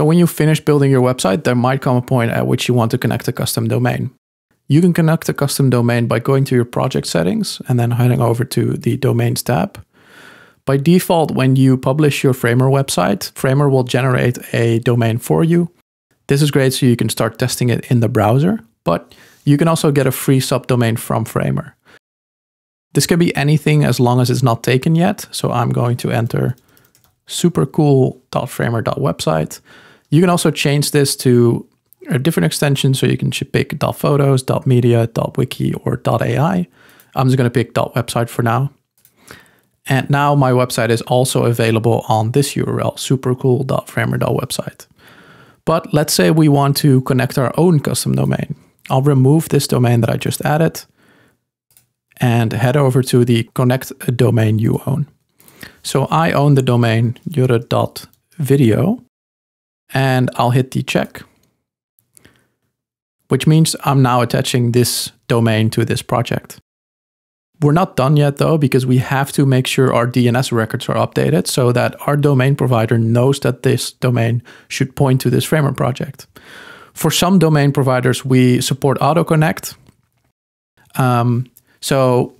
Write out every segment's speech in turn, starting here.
So when you finish building your website, there might come a point at which you want to connect a custom domain. You can connect a custom domain by going to your project settings and then heading over to the domains tab. By default, when you publish your Framer website, Framer will generate a domain for you. This is great so you can start testing it in the browser, but you can also get a free subdomain from Framer. This can be anything as long as it's not taken yet. So I'm going to enter supercool.framer.website. You can also change this to a different extension. So you can pick .photos, .media, .wiki, or .ai. I'm just going to pick .website for now. And now my website is also available on this URL, supercool.framer.website. But let's say we want to connect our own custom domain. I'll remove this domain that I just added and head over to the connect a domain you own. So I own the domain jurre.video and I'll hit the check, which means I'm now attaching this domain to this project. We're not done yet though, because we have to make sure our DNS records are updated so that our domain provider knows that this domain should point to this Framer project. For some domain providers, we support AutoConnect. Um, so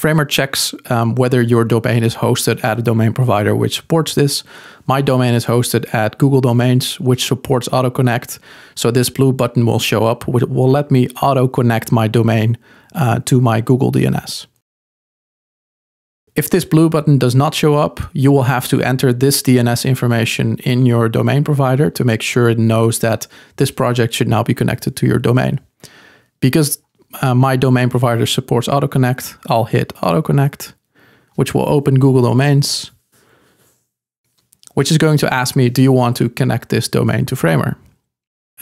Framer checks um, whether your domain is hosted at a domain provider which supports this. My domain is hosted at Google Domains, which supports auto connect. So this blue button will show up, which will let me auto-connect my domain uh, to my Google DNS. If this blue button does not show up, you will have to enter this DNS information in your domain provider to make sure it knows that this project should now be connected to your domain. Because uh, my domain provider supports AutoConnect, I'll hit AutoConnect, which will open Google Domains, which is going to ask me, do you want to connect this domain to Framer?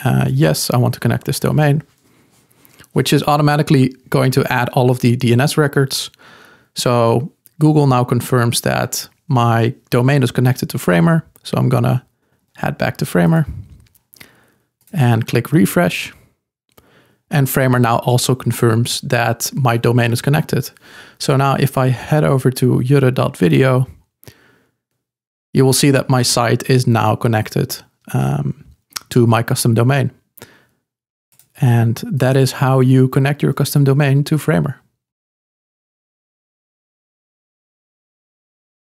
Uh, yes, I want to connect this domain, which is automatically going to add all of the DNS records. So Google now confirms that my domain is connected to Framer. So I'm gonna head back to Framer and click refresh. And Framer now also confirms that my domain is connected. So now if I head over to jurre.video, you will see that my site is now connected um, to my custom domain. And that is how you connect your custom domain to Framer.